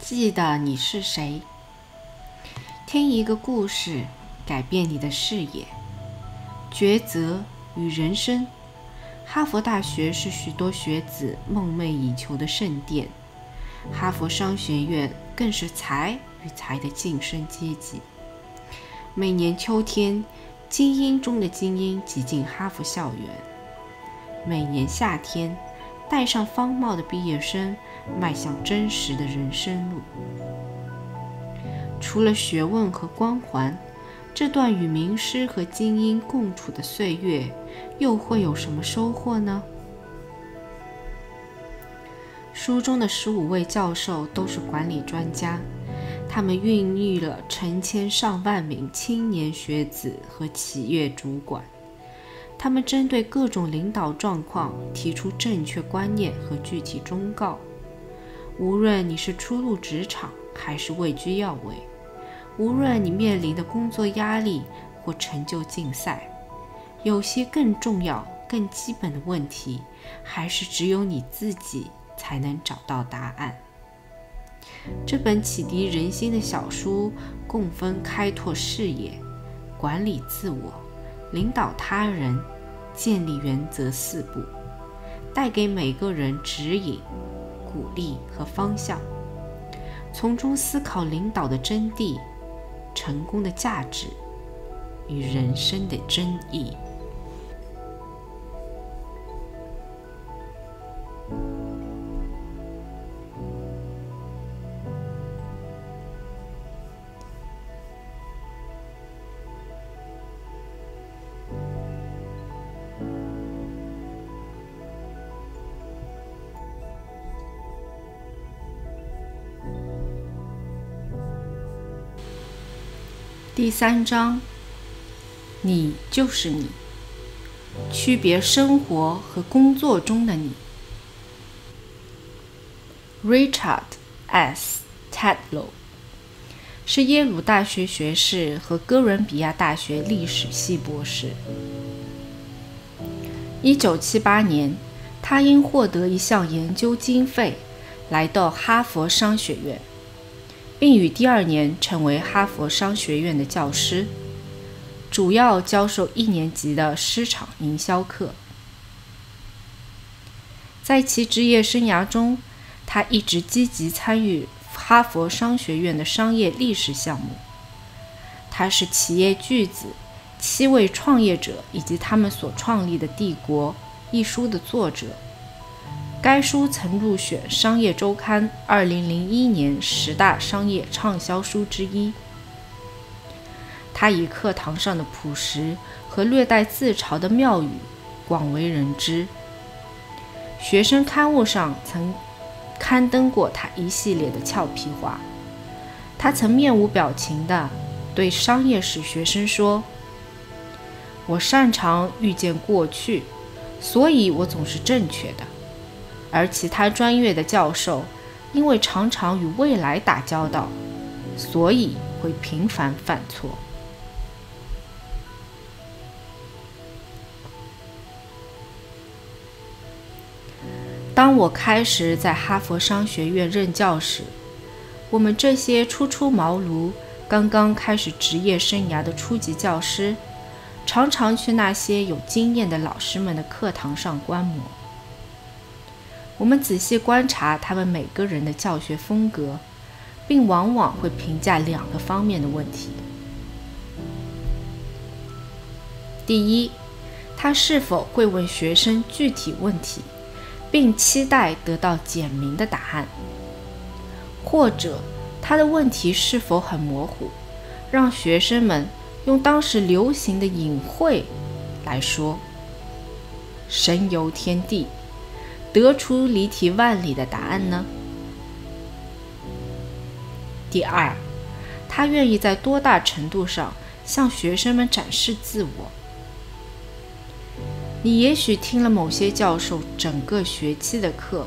记得你是谁。听一个故事，改变你的视野。抉择与人生。哈佛大学是许多学子梦寐以求的圣殿，哈佛商学院更是才与才的晋升阶级。每年秋天，精英中的精英挤进哈佛校园；每年夏天，戴上方帽的毕业生迈向真实的人生路。除了学问和光环，这段与名师和精英共处的岁月，又会有什么收获呢？书中的十五位教授都是管理专家，他们孕育了成千上万名青年学子和企业主管。他们针对各种领导状况提出正确观念和具体忠告。无论你是初入职场，还是位居要位。无论你面临的工作压力或成就竞赛，有些更重要、更基本的问题，还是只有你自己才能找到答案。这本启迪人心的小书，共分开拓视野、管理自我、领导他人、建立原则四步，带给每个人指引、鼓励和方向，从中思考领导的真谛。成功的价值与人生的真意。第三章，你就是你，区别生活和工作中的你。Richard S. Tedlow 是耶鲁大学学士和哥伦比亚大学历史系博士。1978年，他因获得一项研究经费，来到哈佛商学院。并于第二年成为哈佛商学院的教师，主要教授一年级的市场营销课。在其职业生涯中，他一直积极参与哈佛商学院的商业历史项目。他是《企业巨子：七位创业者以及他们所创立的帝国》一书的作者。该书曾入选《商业周刊》2001年十大商业畅销书之一。他以课堂上的朴实和略带自嘲的妙语广为人知。学生刊物上曾刊登过他一系列的俏皮话。他曾面无表情地对商业史学生说：“我擅长预见过去，所以我总是正确的。”而其他专业的教授，因为常常与未来打交道，所以会频繁犯错。当我开始在哈佛商学院任教时，我们这些初出茅庐、刚刚开始职业生涯的初级教师，常常去那些有经验的老师们的课堂上观摩。我们仔细观察他们每个人的教学风格，并往往会评价两个方面的问题：第一，他是否会问学生具体问题，并期待得到简明的答案；或者他的问题是否很模糊，让学生们用当时流行的隐晦来说：“神游天地。”得出离题万里的答案呢？第二，他愿意在多大程度上向学生们展示自我？你也许听了某些教授整个学期的课，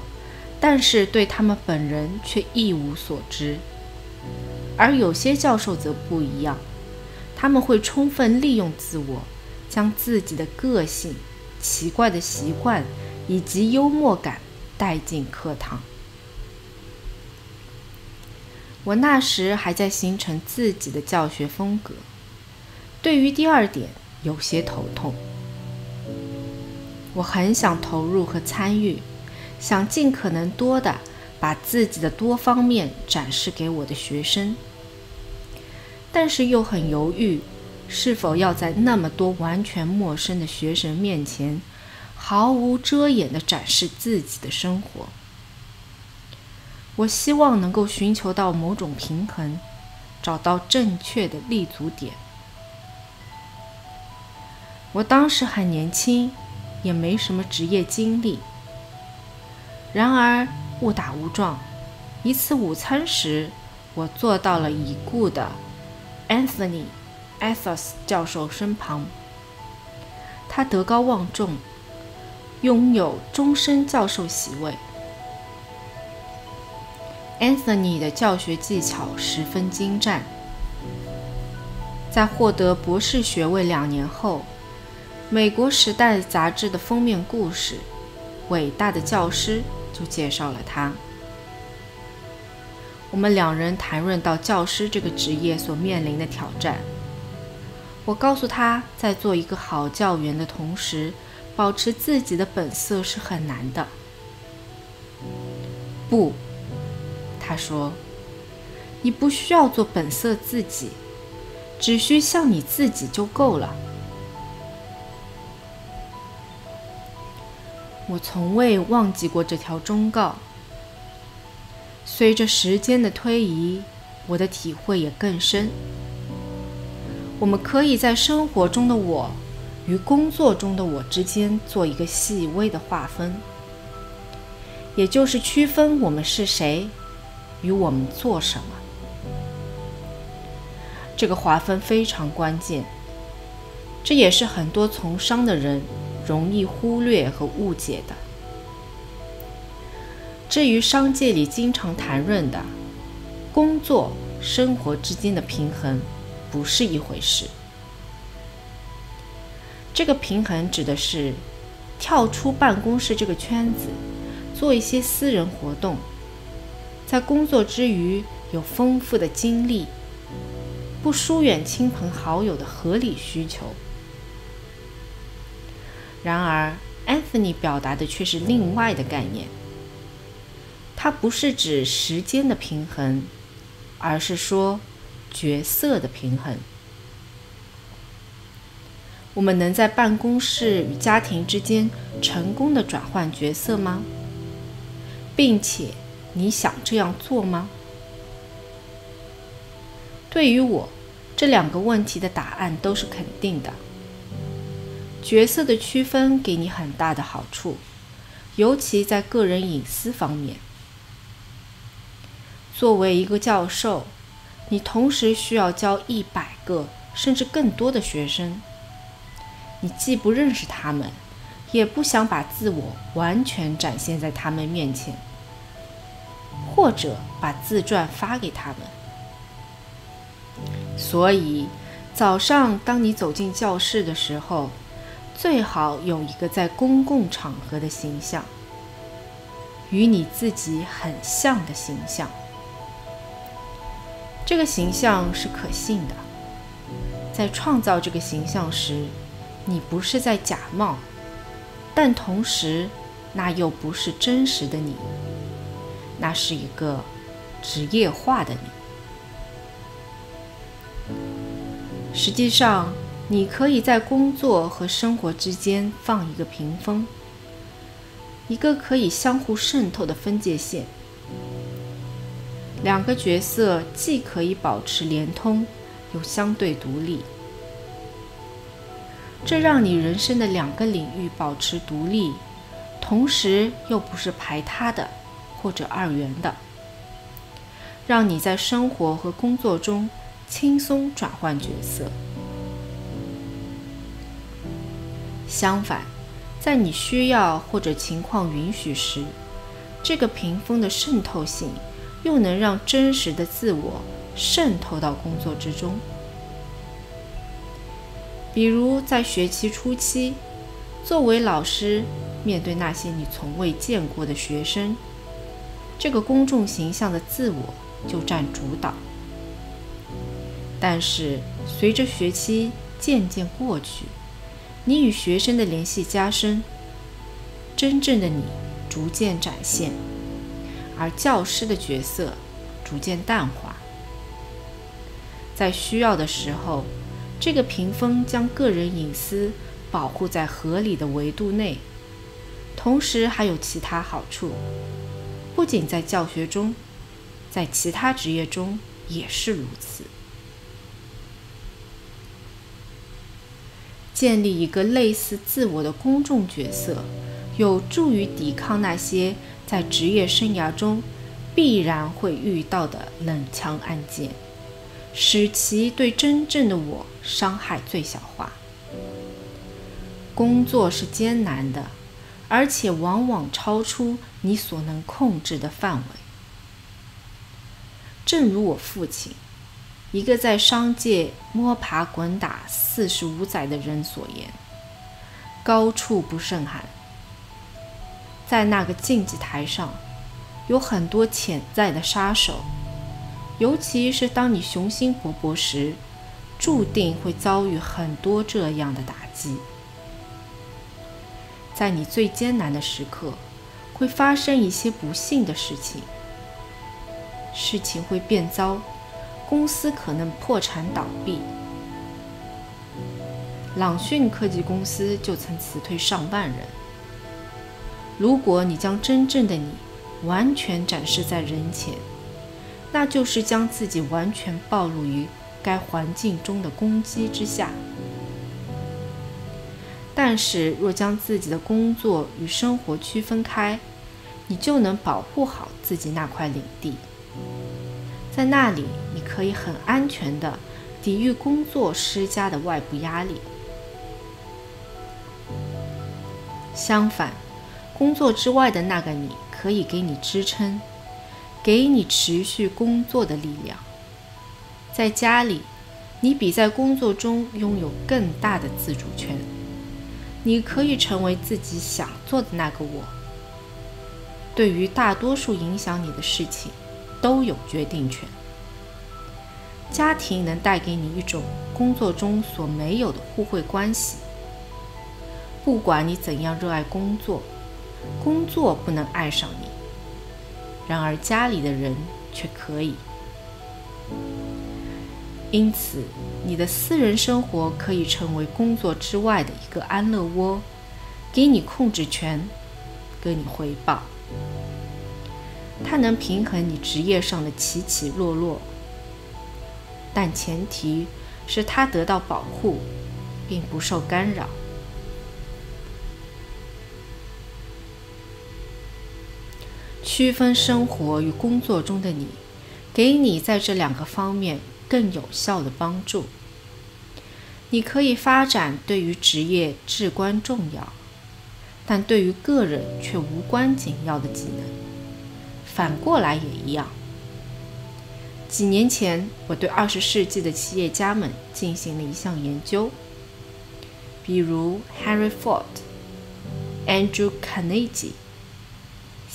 但是对他们本人却一无所知；而有些教授则不一样，他们会充分利用自我，将自己的个性、奇怪的习惯。以及幽默感带进课堂。我那时还在形成自己的教学风格，对于第二点有些头痛。我很想投入和参与，想尽可能多的把自己的多方面展示给我的学生，但是又很犹豫，是否要在那么多完全陌生的学生面前毫无遮掩地展示自己的生活。我希望能够寻求到某种平衡，找到正确的立足点。我当时很年轻，也没什么职业经历。然而误打误撞，一次午餐时，我坐到了已故的 Anthony Athos 教授身旁。他德高望重，拥有终身教授席位。Anthony 的教学技巧十分精湛。在获得博士学位两年后，《美国时代》杂志的封面故事《伟大的教师》就介绍了他。我们两人谈论到教师这个职业所面临的挑战。我告诉他在做一个好教员的同时，保持自己的本色是很难的。不。他说：“你不需要做本色自己，只需像你自己就够了。”我从未忘记过这条忠告。随着时间的推移，我的体会也更深。我们可以在生活中的我与工作中的我之间做一个细微的划分，也就是区分我们是谁。与我们做什么？这个划分非常关键，这也是很多从商的人容易忽略和误解的。至于商界里经常谈论的工作生活之间的平衡，不是一回事。这个平衡指的是跳出办公室这个圈子，做一些私人活动。在工作之余有丰富的精力，不疏远亲朋好友的合理需求。然而，Anthony 表达的却是另外的概念。它不是指时间的平衡，而是说角色的平衡。我们能在办公室与家庭之间成功的转换角色吗？并且。你想这样做吗？对于我，这两个问题的答案都是肯定的。角色的区分给你很大的好处，尤其在个人隐私方面。作为一个教授，你同时需要教一百个甚至更多的学生。你既不认识他们，也不想把自我完全展现在他们面前。或者把自传发给他们。所以，早上当你走进教室的时候，最好有一个在公共场合的形象，与你自己很像的形象。这个形象是可信的。在创造这个形象时，你不是在假冒，但同时，那又不是真实的你。那是一个职业化的你。实际上，你可以在工作和生活之间放一个屏风，一个可以相互渗透的分界线。两个角色既可以保持连通，又相对独立。这让你人生的两个领域保持独立，同时又不是排他的。或者二元的，让你在生活和工作中轻松转换角色。相反，在你需要或者情况允许时，这个屏风的渗透性又能让真实的自我渗透到工作之中。比如在学期初期，作为老师，面对那些你从未见过的学生。这个公众形象的自我就占主导。但是随着学期渐渐过去，你与学生的联系加深，真正的你逐渐展现，而教师的角色逐渐淡化。在需要的时候，这个屏风将个人隐私保护在合理的维度内，同时还有其他好处。不仅在教学中，在其他职业中也是如此。建立一个类似自我的公众角色，有助于抵抗那些在职业生涯中必然会遇到的冷枪案件。使其对真正的我伤害最小化。工作是艰难的，而且往往超出你所能控制的范围。正如我父亲，一个在商界摸爬滚打四十五载的人所言：“高处不胜寒。”在那个竞技台上，有很多潜在的杀手。尤其是当你雄心勃勃时，注定会遭遇很多这样的打击。在你最艰难的时刻，会发生一些不幸的事情，事情会变糟，公司可能破产倒闭。朗讯科技公司就曾辞退上万人。如果你将真正的你完全展示在人前，那就是将自己完全暴露于该环境中的攻击之下。但是，若将自己的工作与生活区分开，你就能保护好自己那块领地。在那里，你可以很安全地抵御工作施加的外部压力。相反，工作之外的那个你可以给你支撑。给你持续工作的力量。在家里，你比在工作中拥有更大的自主权。你可以成为自己想做的那个我。对于大多数影响你的事情，都有决定权。家庭能带给你一种工作中所没有的互惠关系。不管你怎样热爱工作，工作不能爱上你。然而家里的人却可以，因此你的私人生活可以成为工作之外的一个安乐窝，给你控制权，给你回报。它能平衡你职业上的起起落落，但前提是它得到保护，并不受干扰。区分生活与工作中的你，给你在这两个方面更有效的帮助。你可以发展对于职业至关重要，但对于个人却无关紧要的技能。反过来也一样。几年前，我对二十世纪的企业家们进行了一项研究，比如 Henry Ford、Andrew Carnegie。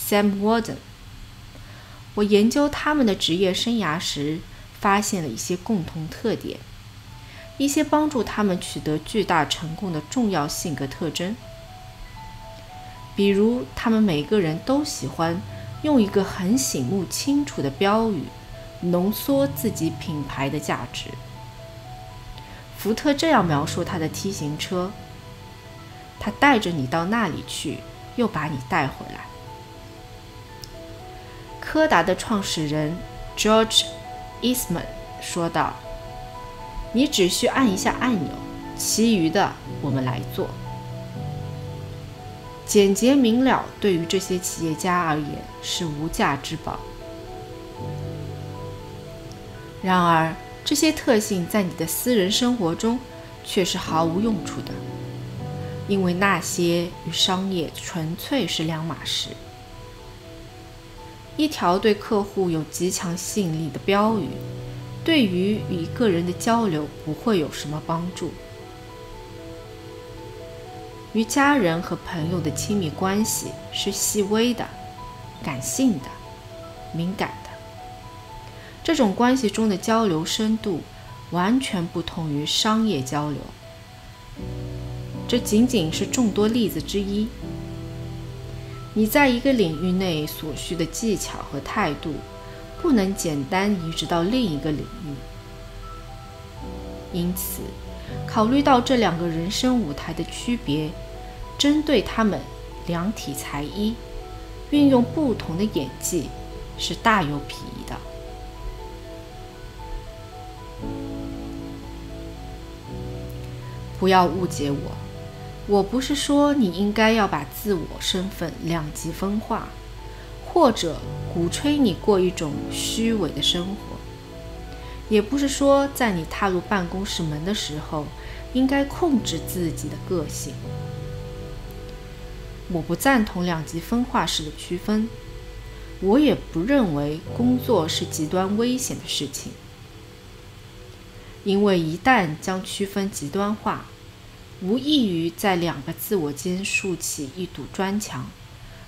Sam Walden，我研究他们的职业生涯时，发现了一些共同特点，一些帮助他们取得巨大成功的重要性格特征。比如，他们每个人都喜欢用一个很醒目、清楚的标语浓缩自己品牌的价值。福特这样描述他的 T 型车：“他带着你到那里去，又把你带回来。”柯达的创始人 George Eastman 说道：“你只需按一下按钮，其余的我们来做。”简洁明了，对于这些企业家而言是无价之宝。然而，这些特性在你的私人生活中却是毫无用处的，因为那些与商业纯粹是两码事。一条对客户有极强吸引力的标语，对于与个人的交流不会有什么帮助。与家人和朋友的亲密关系是细微的、感性的、敏感的。这种关系中的交流深度完全不同于商业交流。这仅仅是众多例子之一。你在一个领域内所需的技巧和态度，不能简单移植到另一个领域。因此，考虑到这两个人生舞台的区别，针对他们量体裁衣，运用不同的演技，是大有裨益的。不要误解我。我不是说你应该要把自我身份两极分化，或者鼓吹你过一种虚伪的生活，也不是说在你踏入办公室门的时候应该控制自己的个性。我不赞同两极分化式的区分，我也不认为工作是极端危险的事情，因为一旦将区分极端化。无异于在两个自我间竖起一堵砖墙，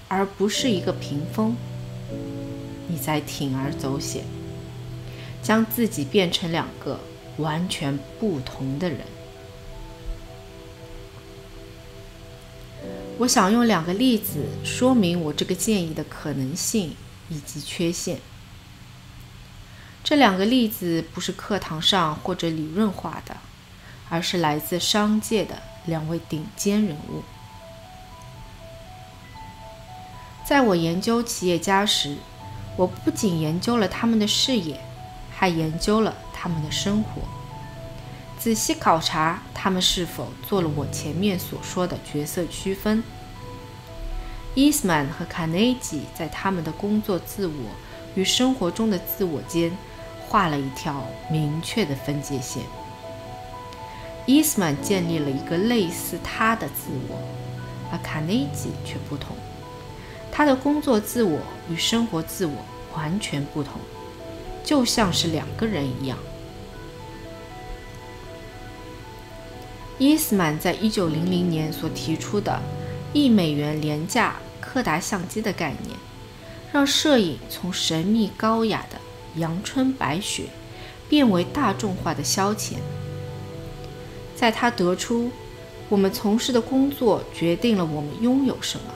而不是一个屏风。你在铤而走险，将自己变成两个完全不同的人。我想用两个例子说明我这个建议的可能性以及缺陷。这两个例子不是课堂上或者理论化的。而是来自商界的两位顶尖人物。在我研究企业家时，我不仅研究了他们的事业，还研究了他们的生活，仔细考察他们是否做了我前面所说的角色区分。伊斯曼和卡内基在他们的工作自我与生活中的自我间画了一条明确的分界线。伊斯曼建立了一个类似他的自我，而卡内基却不同。他的工作自我与生活自我完全不同，就像是两个人一样。伊斯曼在一九零零年所提出的一美元廉价柯达相机的概念，让摄影从神秘高雅的阳春白雪变为大众化的消遣。在他得出我们从事的工作决定了我们拥有什么，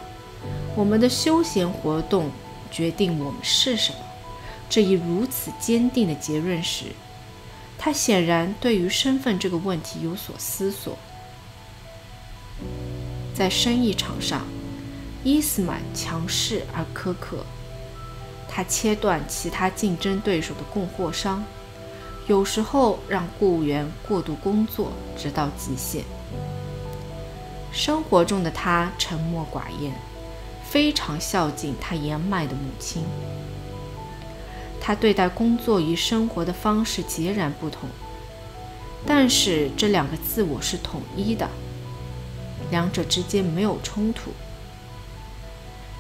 我们的休闲活动决定我们是什么这一如此坚定的结论时，他显然对于身份这个问题有所思索。在生意场上，伊斯曼强势而苛刻，他切断其他竞争对手的供货商。有时候让雇员过度工作，直到极限。生活中的他沉默寡言，非常孝敬他年迈的母亲。他对待工作与生活的方式截然不同，但是这两个自我是统一的，两者之间没有冲突。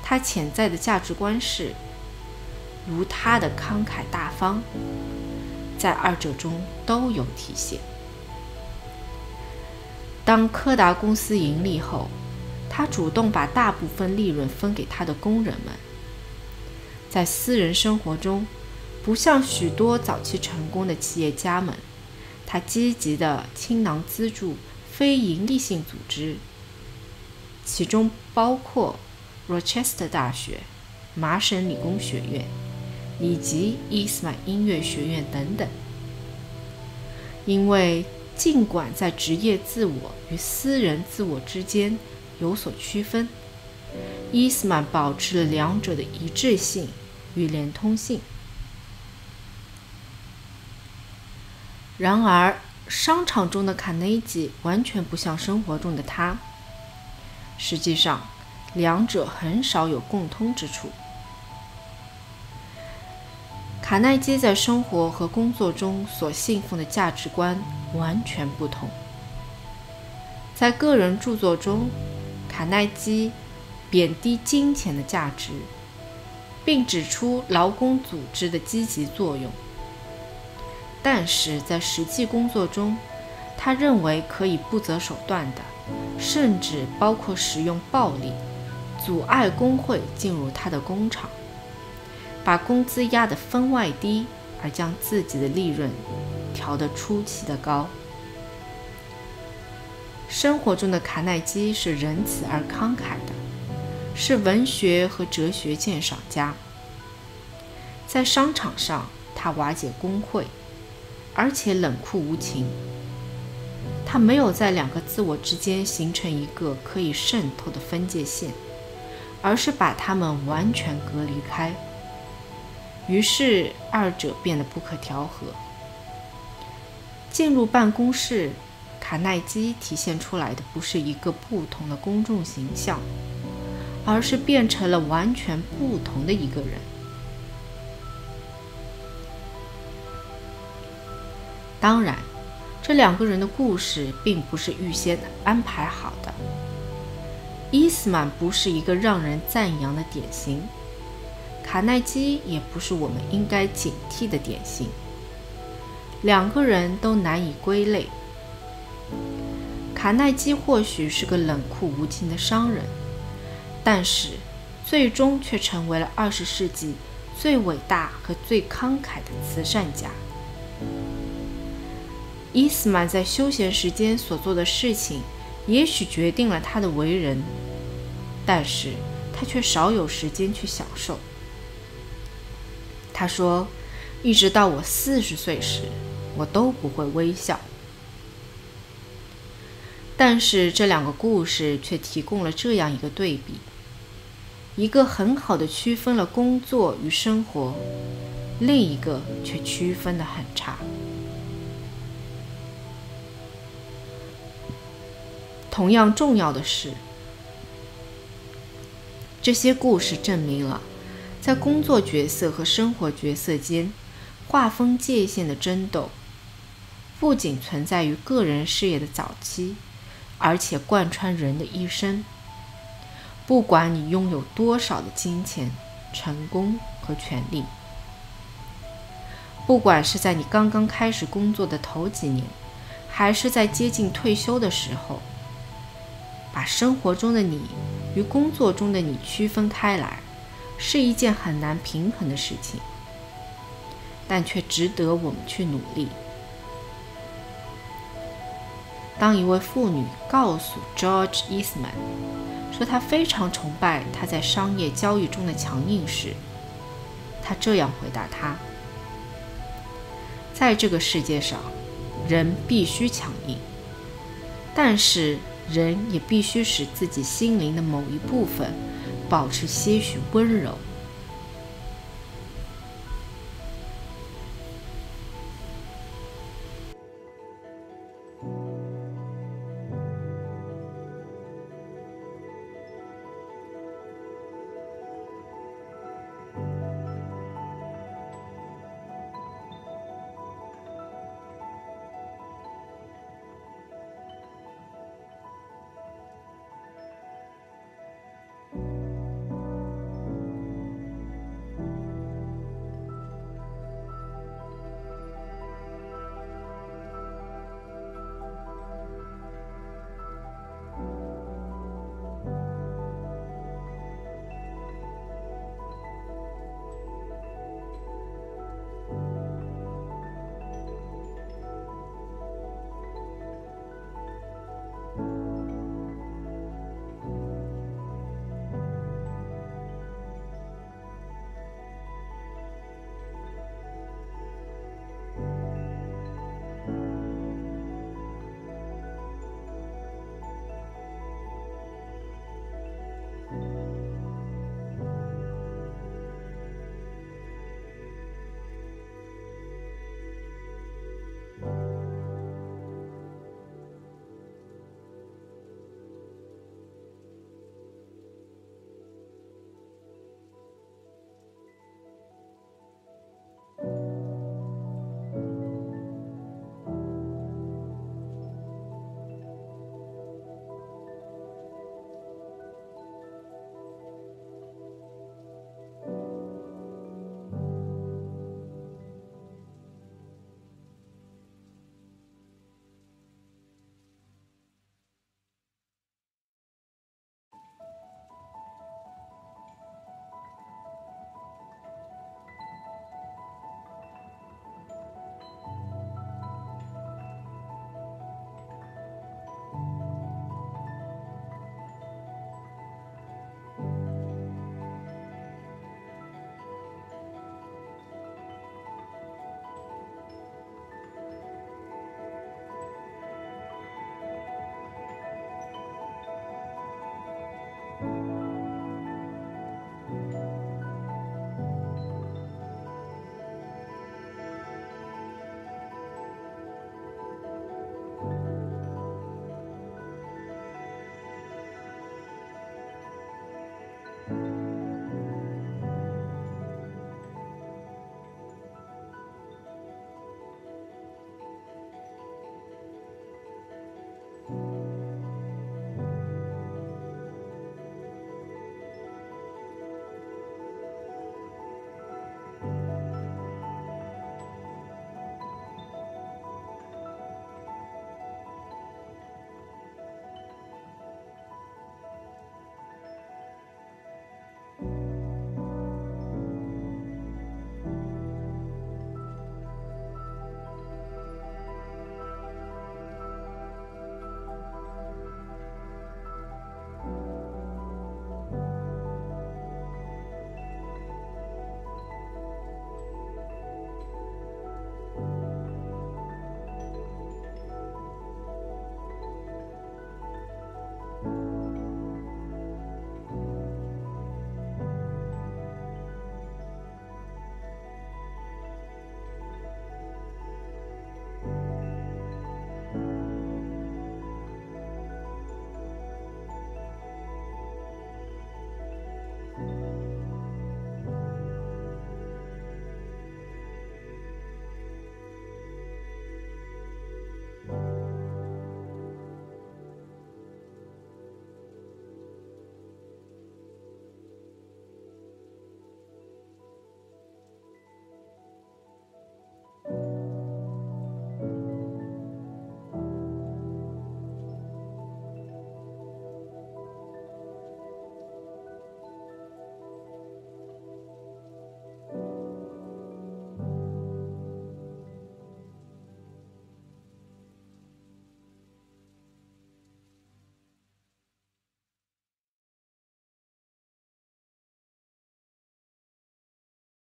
他潜在的价值观是，如他的慷慨大方。在二者中都有体现。当柯达公司盈利后，他主动把大部分利润分给他的工人们。在私人生活中，不像许多早期成功的企业家们，他积极地倾囊资助非营利性组织，其中包括 Rochester 大学、麻省理工学院。以及伊斯曼音乐学院等等，因为尽管在职业自我与私人自我之间有所区分，伊斯曼保持了两者的一致性与连通性。然而，商场中的卡内基完全不像生活中的他。实际上，两者很少有共通之处。卡耐基在生活和工作中所信奉的价值观完全不同。在个人著作中，卡耐基贬低金钱的价值，并指出劳工组织的积极作用。但是在实际工作中，他认为可以不择手段的，甚至包括使用暴力，阻碍工会进入他的工厂。把工资压得分外低，而将自己的利润调得出奇的高。生活中的卡耐基是仁慈而慷慨的，是文学和哲学鉴赏家。在商场上，他瓦解工会，而且冷酷无情。他没有在两个自我之间形成一个可以渗透的分界线，而是把它们完全隔离开。于是，二者变得不可调和。进入办公室，卡耐基体现出来的不是一个不同的公众形象，而是变成了完全不同的一个人。当然，这两个人的故事并不是预先安排好的。伊斯曼不是一个让人赞扬的典型。卡耐基也不是我们应该警惕的典型。两个人都难以归类。卡耐基或许是个冷酷无情的商人，但是最终却成为了二十世纪最伟大和最慷慨的慈善家。伊斯曼在休闲时间所做的事情，也许决定了他的为人，但是他却少有时间去享受。他说：“一直到我四十岁时，我都不会微笑。”但是这两个故事却提供了这样一个对比：一个很好的区分了工作与生活，另一个却区分得很差。同样重要的是，这些故事证明了。在工作角色和生活角色间划分界限的争斗，不仅存在于个人事业的早期，而且贯穿人的一生。不管你拥有多少的金钱、成功和权利，不管是在你刚刚开始工作的头几年，还是在接近退休的时候，把生活中的你与工作中的你区分开来。是一件很难平衡的事情，但却值得我们去努力。当一位妇女告诉 George Eastman 说她非常崇拜他在商业交易中的强硬时，他这样回答她：“在这个世界上，人必须强硬，但是人也必须使自己心灵的某一部分。”保持些许温柔。